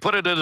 put it in